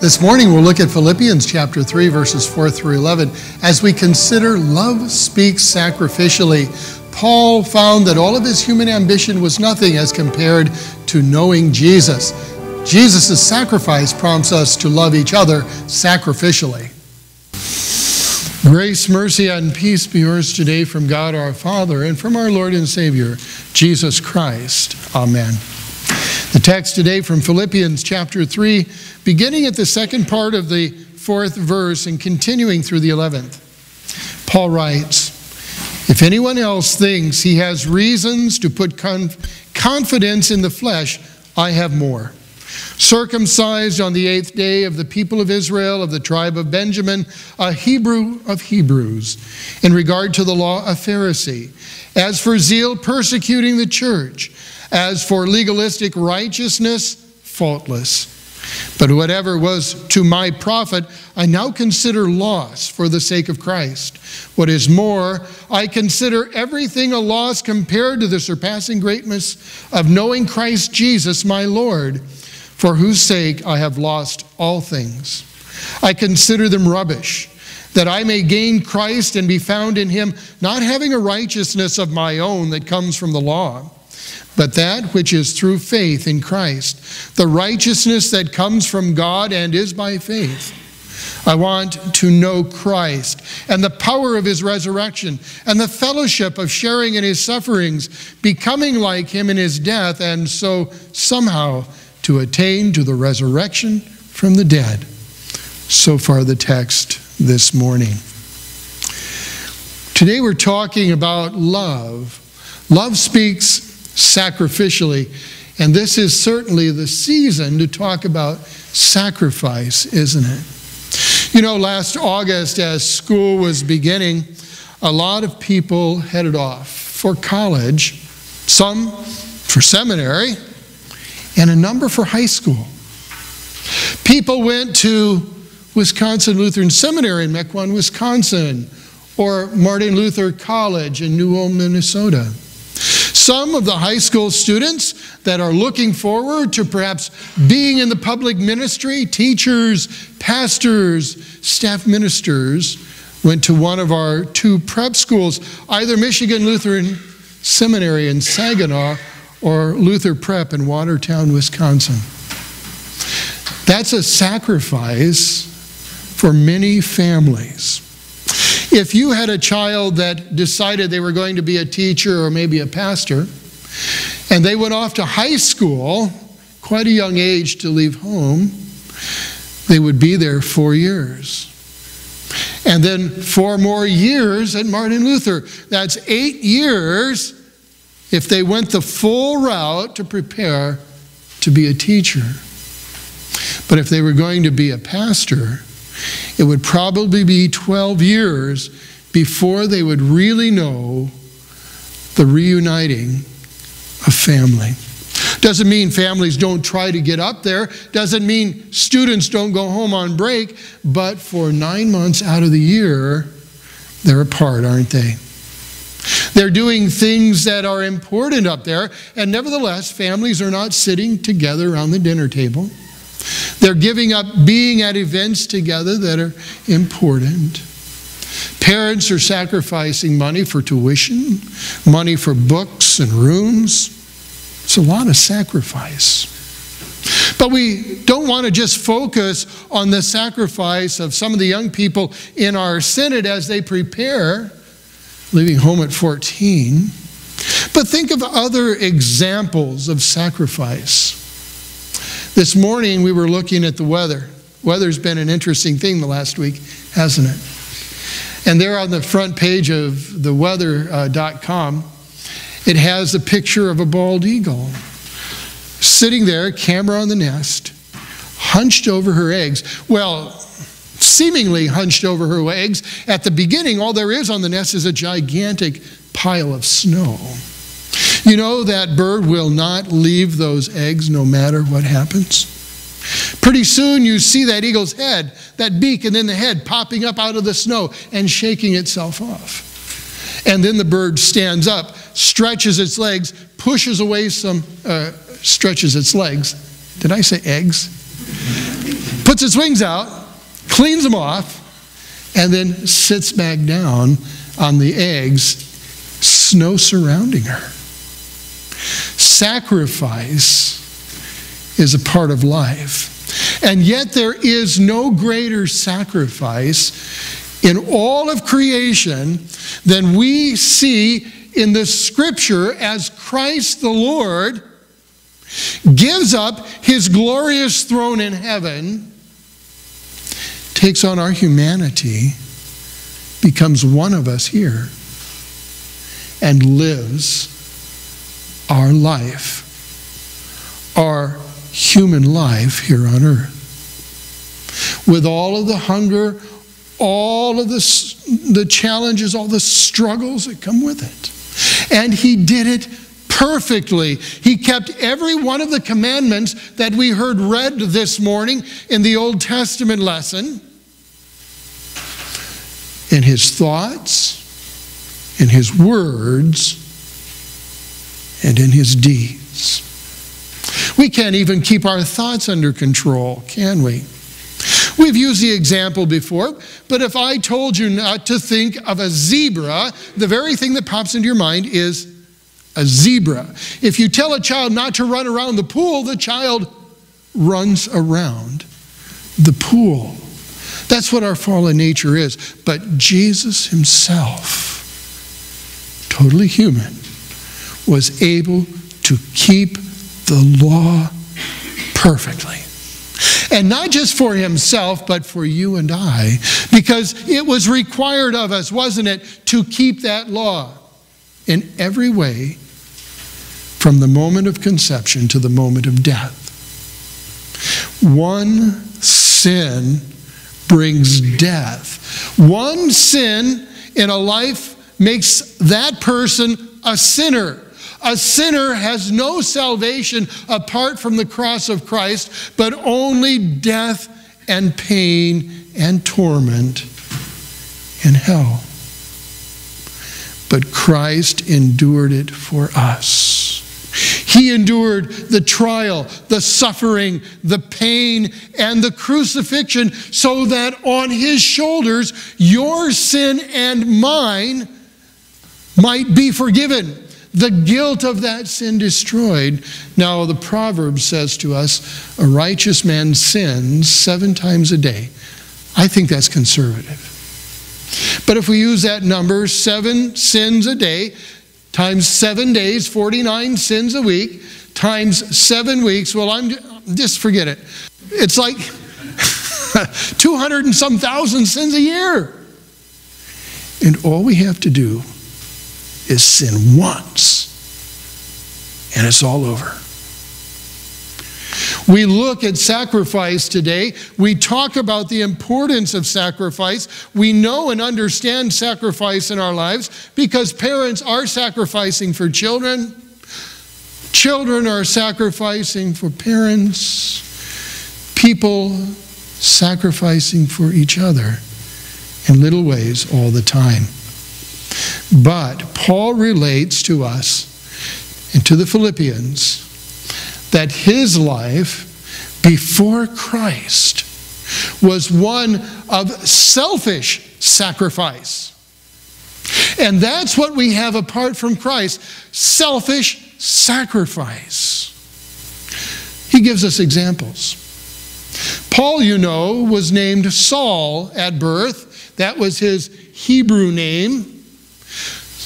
This morning we'll look at Philippians chapter 3, verses 4 through 11. As we consider love speaks sacrificially, Paul found that all of his human ambition was nothing as compared to knowing Jesus. Jesus' sacrifice prompts us to love each other sacrificially. Grace, mercy, and peace be yours today from God our Father and from our Lord and Savior, Jesus Christ. Amen. The text today from Philippians chapter 3, beginning at the second part of the fourth verse and continuing through the 11th. Paul writes, If anyone else thinks he has reasons to put confidence in the flesh, I have more. Circumcised on the eighth day of the people of Israel, of the tribe of Benjamin, a Hebrew of Hebrews, in regard to the law, a Pharisee. As for zeal, persecuting the church as for legalistic righteousness, faultless. But whatever was to my profit, I now consider loss for the sake of Christ. What is more, I consider everything a loss compared to the surpassing greatness of knowing Christ Jesus, my Lord, for whose sake I have lost all things. I consider them rubbish, that I may gain Christ and be found in him, not having a righteousness of my own that comes from the law but that which is through faith in Christ, the righteousness that comes from God and is by faith. I want to know Christ and the power of his resurrection and the fellowship of sharing in his sufferings, becoming like him in his death, and so somehow to attain to the resurrection from the dead. So far, the text this morning. Today, we're talking about love. Love speaks sacrificially. And this is certainly the season to talk about sacrifice, isn't it? You know, last August, as school was beginning, a lot of people headed off for college, some for seminary, and a number for high school. People went to Wisconsin Lutheran Seminary in Mequon, Wisconsin, or Martin Luther College in New Ulm, Minnesota. Some of the high school students that are looking forward to perhaps being in the public ministry, teachers, pastors, staff ministers, went to one of our two prep schools, either Michigan Lutheran Seminary in Saginaw or Luther Prep in Watertown, Wisconsin. That's a sacrifice for many families. If you had a child that decided they were going to be a teacher or maybe a pastor, and they went off to high school, quite a young age to leave home, they would be there four years. And then four more years at Martin Luther. That's eight years if they went the full route to prepare to be a teacher. But if they were going to be a pastor, it would probably be 12 years before they would really know the reuniting of family. Doesn't mean families don't try to get up there. Doesn't mean students don't go home on break. But for nine months out of the year, they're apart, aren't they? They're doing things that are important up there. And nevertheless, families are not sitting together around the dinner table. They're giving up being at events together that are important. Parents are sacrificing money for tuition, money for books and rooms. It's a lot of sacrifice. But we don't want to just focus on the sacrifice of some of the young people in our synod as they prepare, leaving home at 14. But think of other examples of sacrifice. This morning we were looking at the weather. Weather's been an interesting thing the last week, hasn't it? And there on the front page of the weather.com, uh, it has a picture of a bald eagle sitting there, camera on the nest, hunched over her eggs. Well, seemingly hunched over her eggs. At the beginning, all there is on the nest is a gigantic pile of snow. You know that bird will not leave those eggs no matter what happens. Pretty soon you see that eagle's head, that beak, and then the head popping up out of the snow and shaking itself off. And then the bird stands up, stretches its legs, pushes away some, uh, stretches its legs. Did I say eggs? puts its wings out, cleans them off, and then sits back down on the eggs, snow surrounding her. Sacrifice is a part of life. And yet, there is no greater sacrifice in all of creation than we see in the scripture as Christ the Lord gives up his glorious throne in heaven, takes on our humanity, becomes one of us here, and lives our life, our human life here on earth. With all of the hunger, all of the, the challenges, all the struggles that come with it. And he did it perfectly. He kept every one of the commandments that we heard read this morning in the Old Testament lesson in his thoughts, in his words, and in his deeds. We can't even keep our thoughts under control, can we? We've used the example before, but if I told you not to think of a zebra, the very thing that pops into your mind is a zebra. If you tell a child not to run around the pool, the child runs around the pool. That's what our fallen nature is. But Jesus himself, totally human, was able to keep the law perfectly. And not just for himself, but for you and I, because it was required of us, wasn't it, to keep that law in every way from the moment of conception to the moment of death. One sin brings death. One sin in a life makes that person a sinner. A sinner has no salvation apart from the cross of Christ, but only death and pain and torment in hell. But Christ endured it for us. He endured the trial, the suffering, the pain, and the crucifixion so that on his shoulders your sin and mine might be forgiven the guilt of that sin destroyed. Now, the proverb says to us, a righteous man sins seven times a day. I think that's conservative. But if we use that number, seven sins a day, times seven days, 49 sins a week, times seven weeks, well, I'm just forget it. It's like 200 and some thousand sins a year. And all we have to do is sin once, and it's all over. We look at sacrifice today. We talk about the importance of sacrifice. We know and understand sacrifice in our lives because parents are sacrificing for children. Children are sacrificing for parents. People sacrificing for each other in little ways all the time. But Paul relates to us and to the Philippians that his life before Christ was one of selfish sacrifice. And that's what we have apart from Christ selfish sacrifice. He gives us examples. Paul, you know, was named Saul at birth. That was his Hebrew name.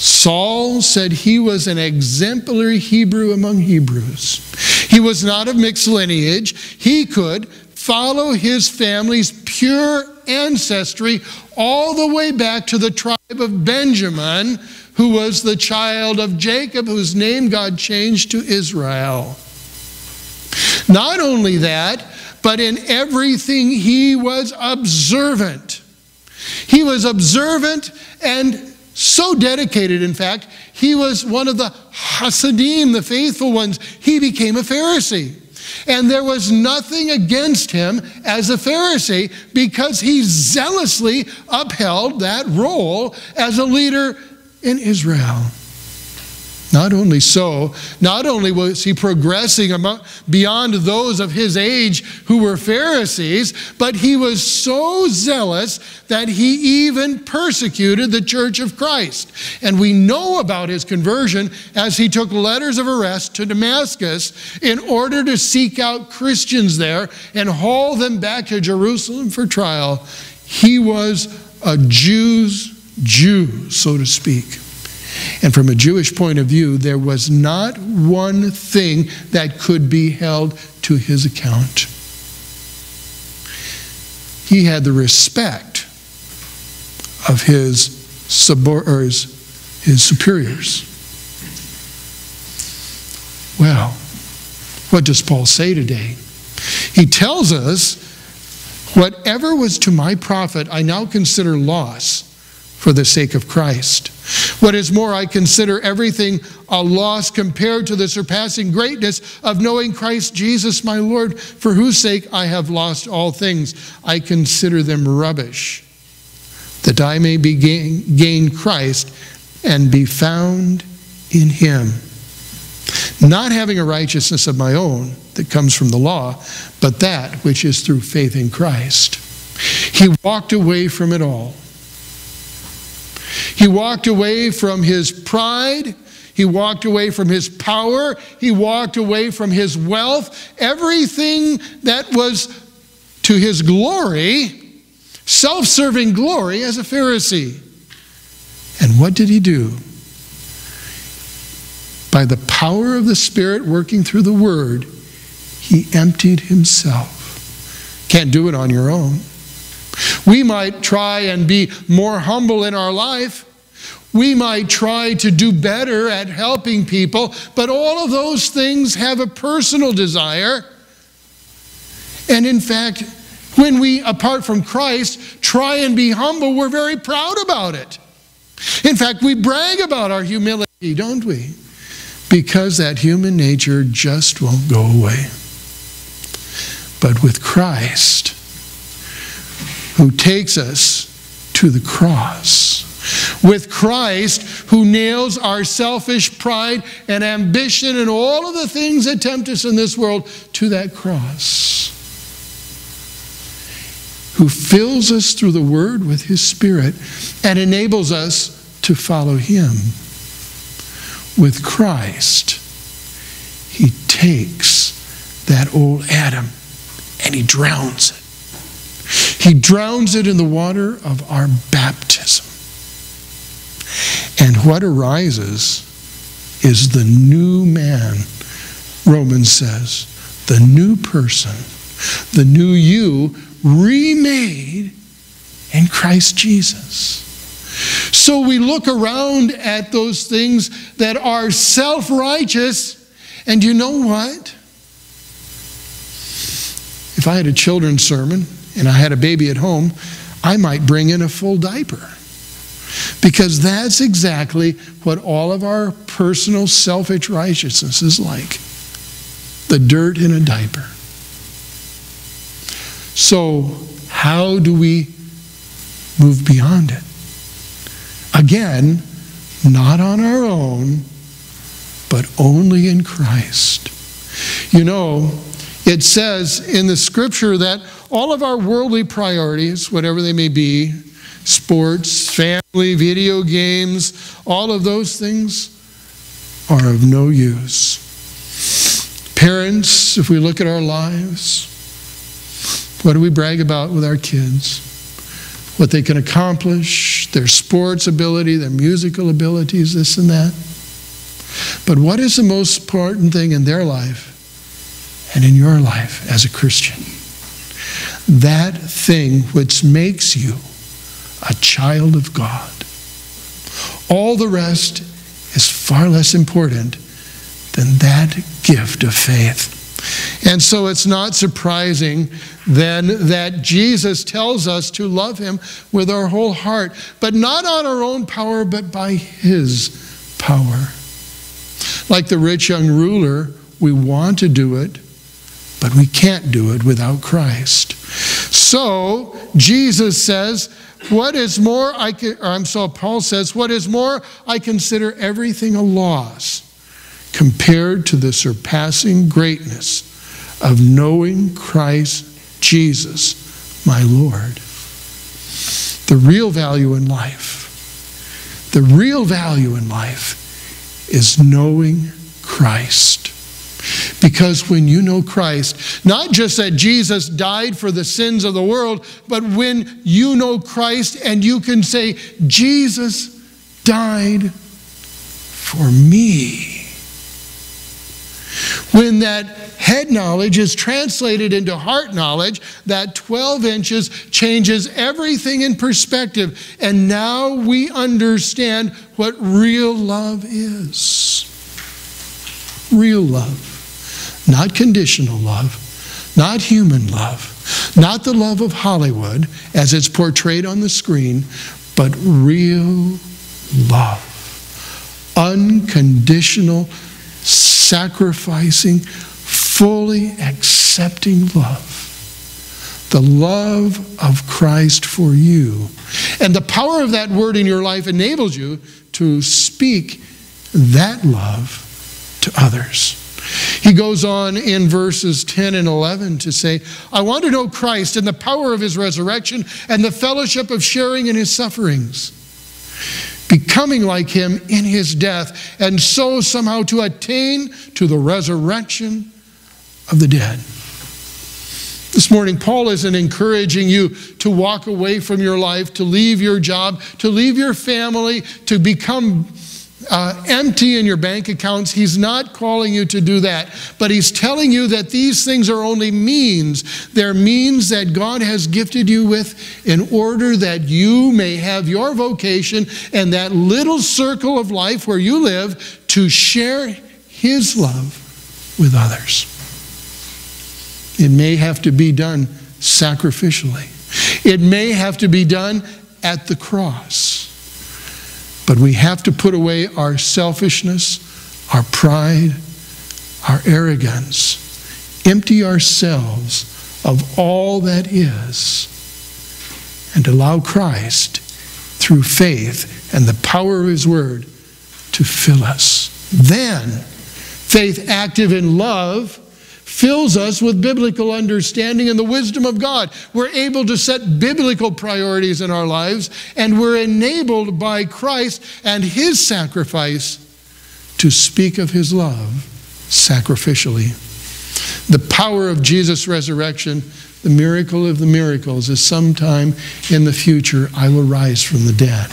Saul said he was an exemplary Hebrew among Hebrews. He was not of mixed lineage. He could follow his family's pure ancestry all the way back to the tribe of Benjamin, who was the child of Jacob, whose name God changed to Israel. Not only that, but in everything he was observant. He was observant and so dedicated, in fact, he was one of the Hasidim, the faithful ones. He became a Pharisee. And there was nothing against him as a Pharisee because he zealously upheld that role as a leader in Israel. Not only so, not only was he progressing beyond those of his age who were Pharisees, but he was so zealous that he even persecuted the church of Christ. And we know about his conversion as he took letters of arrest to Damascus in order to seek out Christians there and haul them back to Jerusalem for trial. He was a Jew's Jew, so to speak. And from a Jewish point of view, there was not one thing that could be held to his account. He had the respect of his, his superiors. Well, what does Paul say today? He tells us, Whatever was to my profit, I now consider loss for the sake of Christ. What is more, I consider everything a loss compared to the surpassing greatness of knowing Christ Jesus my Lord, for whose sake I have lost all things. I consider them rubbish, that I may be gain, gain Christ and be found in him. Not having a righteousness of my own that comes from the law, but that which is through faith in Christ. He walked away from it all he walked away from his pride. He walked away from his power. He walked away from his wealth. Everything that was to his glory, self serving glory as a Pharisee. And what did he do? By the power of the Spirit working through the Word, he emptied himself. Can't do it on your own. We might try and be more humble in our life. We might try to do better at helping people, but all of those things have a personal desire. And in fact, when we, apart from Christ, try and be humble, we're very proud about it. In fact, we brag about our humility, don't we? Because that human nature just won't go away. But with Christ, who takes us to the cross. With Christ, who nails our selfish pride and ambition and all of the things that tempt us in this world to that cross. Who fills us through the Word with His Spirit and enables us to follow Him. With Christ, He takes that old Adam and He drowns it he drowns it in the water of our baptism. And what arises is the new man, Romans says, the new person, the new you remade in Christ Jesus. So we look around at those things that are self righteous, and you know what? If I had a children's sermon, and I had a baby at home, I might bring in a full diaper. Because that's exactly what all of our personal selfish righteousness is like the dirt in a diaper. So, how do we move beyond it? Again, not on our own, but only in Christ. You know, it says in the scripture that all of our worldly priorities, whatever they may be, sports, family, video games, all of those things are of no use. Parents, if we look at our lives, what do we brag about with our kids? What they can accomplish, their sports ability, their musical abilities, this and that. But what is the most important thing in their life and in your life as a Christian? that thing which makes you a child of God. All the rest is far less important than that gift of faith. And so it's not surprising then that Jesus tells us to love him with our whole heart, but not on our own power, but by his power. Like the rich young ruler, we want to do it, but we can't do it without Christ. So, Jesus says, what is more, I can, I'm so Paul says, what is more, I consider everything a loss compared to the surpassing greatness of knowing Christ Jesus, my Lord. The real value in life, the real value in life is knowing Christ. Because when you know Christ, not just that Jesus died for the sins of the world, but when you know Christ and you can say, Jesus died for me. When that head knowledge is translated into heart knowledge, that 12 inches changes everything in perspective. And now we understand what real love is. Real love. Not conditional love, not human love, not the love of Hollywood as it's portrayed on the screen, but real love. Unconditional, sacrificing, fully accepting love. The love of Christ for you. And the power of that word in your life enables you to speak that love to others. He goes on in verses 10 and 11 to say, I want to know Christ and the power of his resurrection and the fellowship of sharing in his sufferings, becoming like him in his death, and so somehow to attain to the resurrection of the dead. This morning, Paul isn't encouraging you to walk away from your life, to leave your job, to leave your family, to become uh, empty in your bank accounts. He's not calling you to do that. But He's telling you that these things are only means. They're means that God has gifted you with in order that you may have your vocation and that little circle of life where you live to share His love with others. It may have to be done sacrificially, it may have to be done at the cross. But we have to put away our selfishness, our pride, our arrogance, empty ourselves of all that is, and allow Christ, through faith and the power of His Word, to fill us. Then, faith active in love fills us with biblical understanding and the wisdom of God. We're able to set biblical priorities in our lives, and we're enabled by Christ and His sacrifice to speak of His love sacrificially. The power of Jesus' resurrection, the miracle of the miracles, is sometime in the future I will rise from the dead.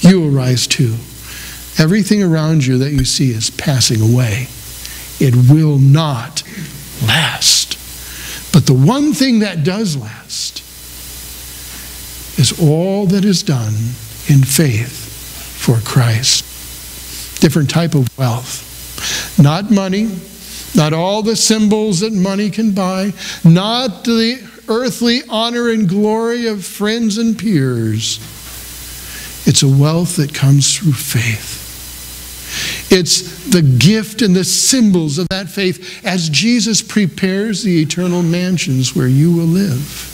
You will rise too. Everything around you that you see is passing away. It will not last. But the one thing that does last is all that is done in faith for Christ. Different type of wealth. Not money, not all the symbols that money can buy, not the earthly honor and glory of friends and peers. It's a wealth that comes through faith. It's the gift and the symbols of that faith as Jesus prepares the eternal mansions where you will live.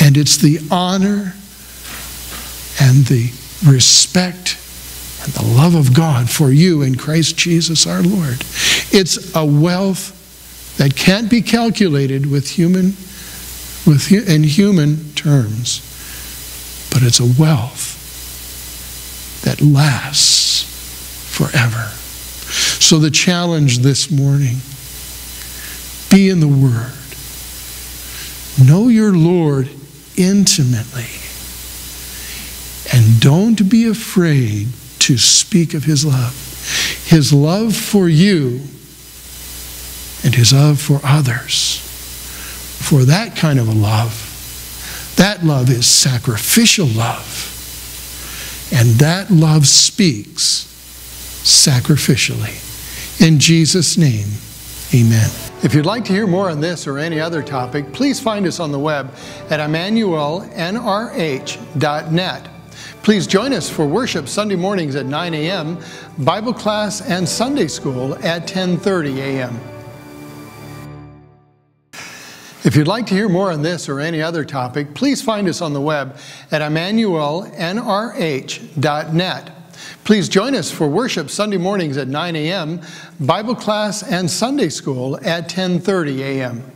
And it's the honor and the respect and the love of God for you in Christ Jesus our Lord. It's a wealth that can't be calculated with human with in human terms, but it's a wealth that lasts forever. So, the challenge this morning be in the Word, know your Lord intimately, and don't be afraid to speak of His love. His love for you and His love for others. For that kind of a love, that love is sacrificial love. And that love speaks sacrificially. In Jesus' name, amen. If you'd like to hear more on this or any other topic, please find us on the web at immanuelnrh.net. Please join us for worship Sunday mornings at 9 a.m., Bible class and Sunday school at 10:30 a.m. If you'd like to hear more on this or any other topic, please find us on the web at immanuelnrh.net. Please join us for worship Sunday mornings at 9 a.m., Bible class and Sunday school at 10:30 a.m.